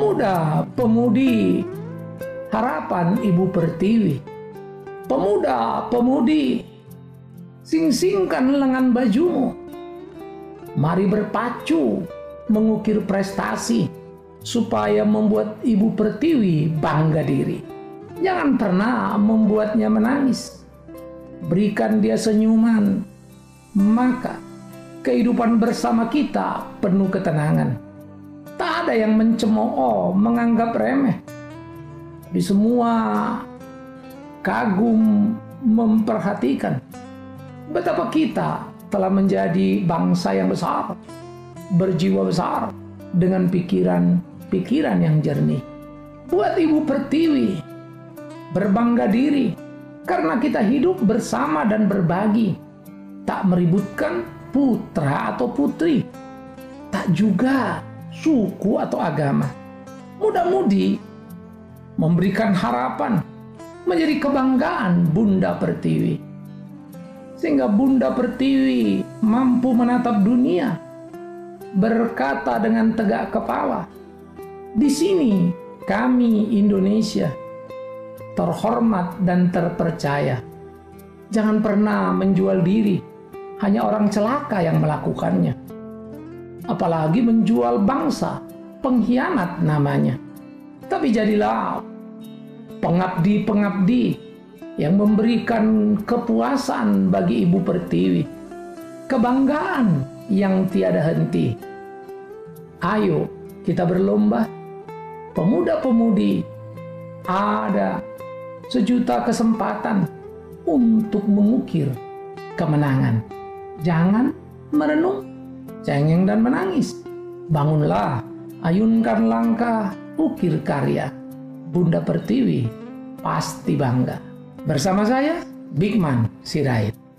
Pemuda, pemudi, harapan Ibu Pertiwi. Pemuda, pemudi, sing-singkan lengan bajumu. Mari berpacu mengukir prestasi supaya membuat Ibu Pertiwi bangga diri. Jangan pernah membuatnya menangis. Berikan dia senyuman, maka kehidupan bersama kita penuh ketenangan. Ada yang mencemooh, menganggap remeh. Di semua kagum memperhatikan betapa kita telah menjadi bangsa yang besar, berjiwa besar dengan pikiran-pikiran yang jernih. Buat Ibu Pertiwi, berbangga diri karena kita hidup bersama dan berbagi, tak meributkan putra atau putri, tak juga suku atau agama. Mudah-mudi memberikan harapan menjadi kebanggaan Bunda Pertiwi. Sehingga Bunda Pertiwi mampu menatap dunia berkata dengan tegak kepala, "Di sini kami Indonesia terhormat dan terpercaya. Jangan pernah menjual diri, hanya orang celaka yang melakukannya." Apalagi menjual bangsa, pengkhianat namanya. Tapi jadilah pengabdi-pengabdi yang memberikan kepuasan bagi Ibu Pertiwi, kebanggaan yang tiada henti. Ayo kita berlomba, pemuda-pemudi, ada sejuta kesempatan untuk mengukir kemenangan. Jangan merenung cengeng dan menangis. Bangunlah, ayunkan langkah, ukir karya. Bunda Pertiwi pasti bangga. Bersama saya, Bigman Sirait.